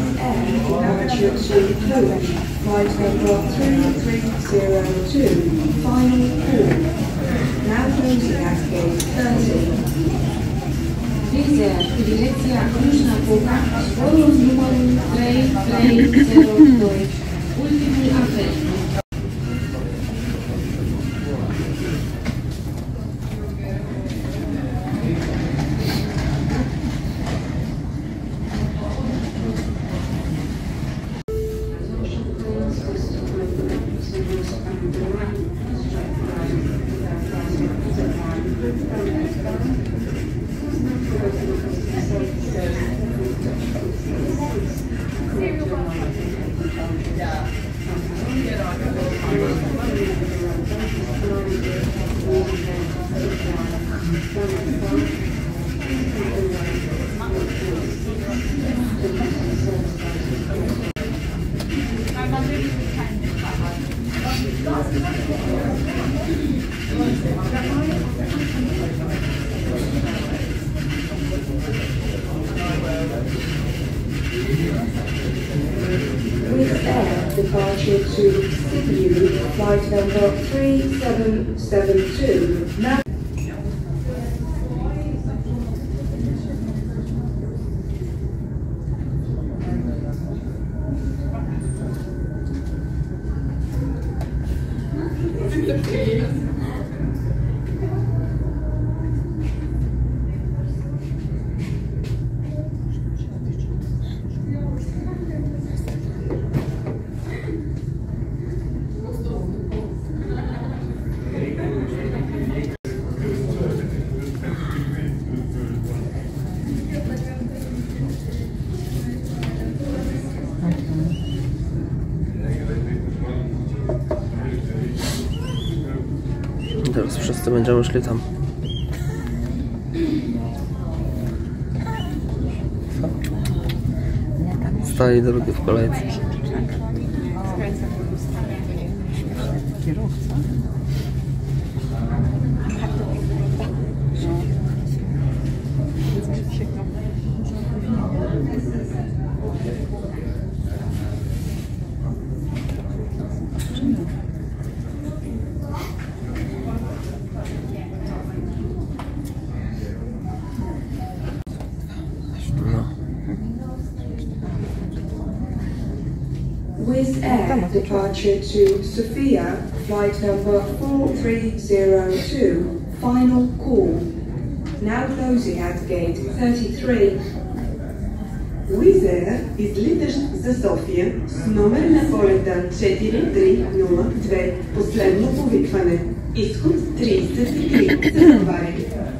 class A, flight number 3302, final call. Now closing at gate 30. Widzę, dyrekcja Kluczna Puka, wołów numer 3302. Thank you. To Sibiu, flight number 3772. Now Teraz wszyscy będziemy szli tam. Stali drugi w kolejce. No. Wizz Air departure to Sofia, flight number 4302, final call. Now closing at gate 33. Wizz Air is излиташ за София с номер на полета 4302, последно повикване. Изход 33, Съзварен.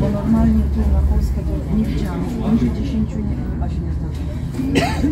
bo normalnie tu na Polskę to nie widziałam, poniżej 10 nie, chyba się nie zdarza.